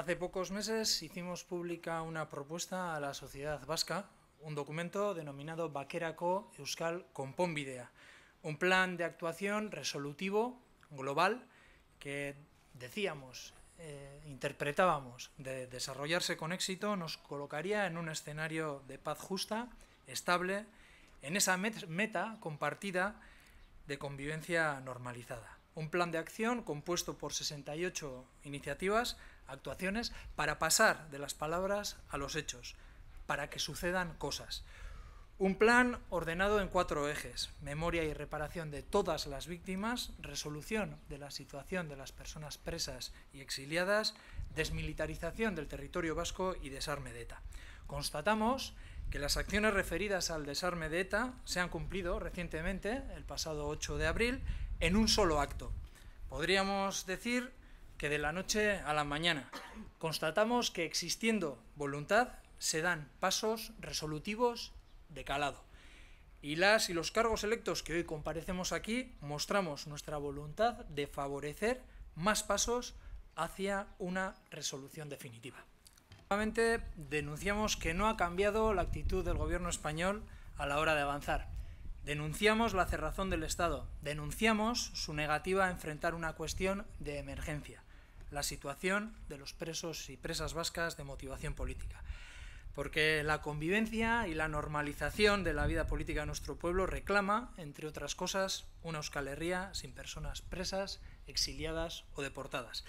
Hace pocos meses hicimos pública una propuesta a la sociedad vasca, un documento denominado Baqueraco Euskal Konponbidea, un plan de actuación resolutivo, global, que decíamos, eh, interpretábamos, de desarrollarse con éxito, nos colocaría en un escenario de paz justa, estable, en esa meta compartida de convivencia normalizada. Un plan de acción compuesto por 68 iniciativas, actuaciones, para pasar de las palabras a los hechos, para que sucedan cosas. Un plan ordenado en cuatro ejes, memoria y reparación de todas las víctimas, resolución de la situación de las personas presas y exiliadas, desmilitarización del territorio vasco y desarme de ETA. Constatamos que las acciones referidas al desarme de ETA se han cumplido recientemente, el pasado 8 de abril, en un solo acto. Podríamos decir que de la noche a la mañana constatamos que existiendo voluntad se dan pasos resolutivos de calado. Y las y los cargos electos que hoy comparecemos aquí mostramos nuestra voluntad de favorecer más pasos hacia una resolución definitiva. Nuevamente denunciamos que no ha cambiado la actitud del gobierno español a la hora de avanzar. Denunciamos la cerrazón del Estado, denunciamos su negativa a enfrentar una cuestión de emergencia, la situación de los presos y presas vascas de motivación política. Porque la convivencia y la normalización de la vida política de nuestro pueblo reclama, entre otras cosas, una Euskal Herria sin personas presas, exiliadas o deportadas.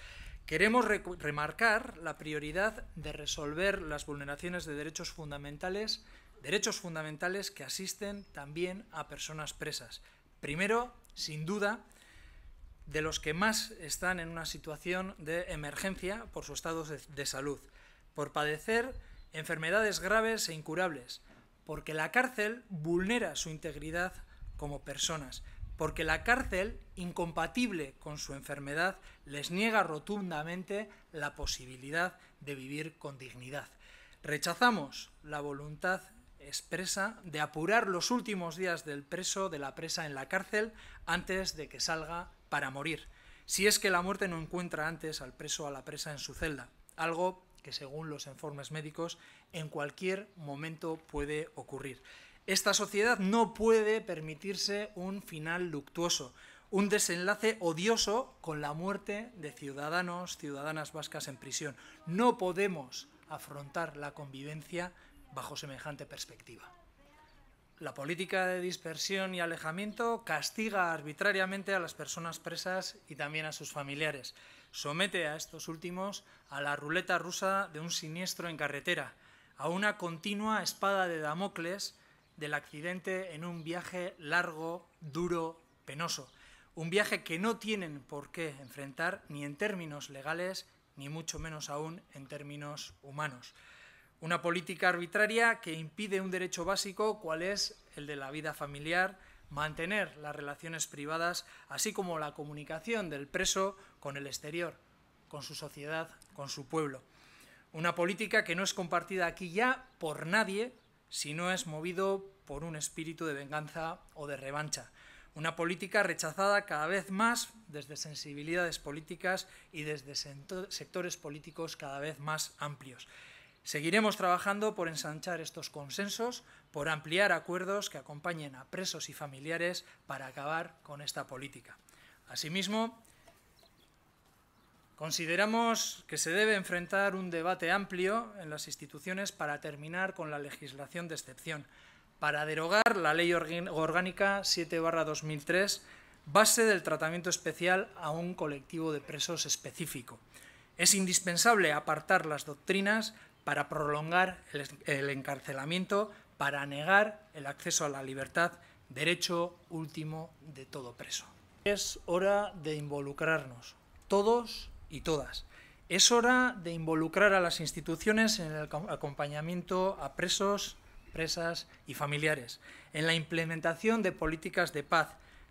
Queremos remarcar la prioridad de resolver las vulneraciones de derechos fundamentales, derechos fundamentales que asisten también a personas presas. Primero, sin duda, de los que más están en una situación de emergencia por su estado de salud, por padecer enfermedades graves e incurables, porque la cárcel vulnera su integridad como personas, porque la cárcel, incompatible con su enfermedad, les niega rotundamente la posibilidad de vivir con dignidad. Rechazamos la voluntad expresa de apurar los últimos días del preso, de la presa en la cárcel, antes de que salga para morir, si es que la muerte no encuentra antes al preso o a la presa en su celda, algo que según los informes médicos en cualquier momento puede ocurrir. Esta sociedad no puede permitirse un final luctuoso, un desenlace odioso con la muerte de ciudadanos, ciudadanas vascas en prisión. No podemos afrontar la convivencia bajo semejante perspectiva. La política de dispersión y alejamiento castiga arbitrariamente a las personas presas y también a sus familiares. Somete a estos últimos a la ruleta rusa de un siniestro en carretera, a una continua espada de Damocles del accidente en un viaje largo, duro, penoso. Un viaje que no tienen por qué enfrentar ni en términos legales, ni mucho menos aún en términos humanos. Una política arbitraria que impide un derecho básico, cual es el de la vida familiar, mantener las relaciones privadas, así como la comunicación del preso con el exterior, con su sociedad, con su pueblo. Una política que no es compartida aquí ya por nadie, si no es movido por un espíritu de venganza o de revancha. Una política rechazada cada vez más desde sensibilidades políticas y desde sectores políticos cada vez más amplios. Seguiremos trabajando por ensanchar estos consensos, por ampliar acuerdos que acompañen a presos y familiares para acabar con esta política. Asimismo, Consideramos que se debe enfrentar un debate amplio en las instituciones para terminar con la legislación de excepción, para derogar la Ley Orgánica 7-2003, base del tratamiento especial a un colectivo de presos específico. Es indispensable apartar las doctrinas para prolongar el encarcelamiento, para negar el acceso a la libertad, derecho último de todo preso. Es hora de involucrarnos, todos y todas. Es hora de involucrar a las instituciones en el acompañamiento a presos, presas y familiares, en la implementación de políticas de paz,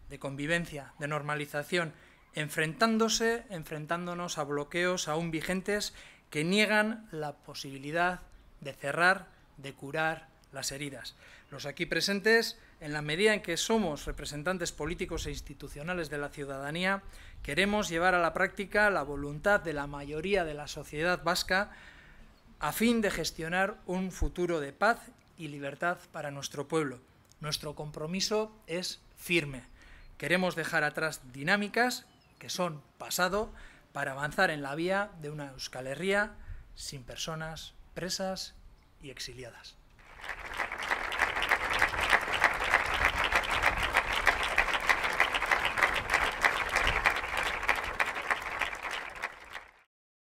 de convivencia, de normalización, enfrentándose, enfrentándonos a bloqueos aún vigentes que niegan la posibilidad de cerrar, de curar las heridas. Los aquí presentes en la medida en que somos representantes políticos e institucionales de la ciudadanía, queremos llevar a la práctica la voluntad de la mayoría de la sociedad vasca a fin de gestionar un futuro de paz y libertad para nuestro pueblo. Nuestro compromiso es firme. Queremos dejar atrás dinámicas que son pasado para avanzar en la vía de una Euskal Herria sin personas presas y exiliadas.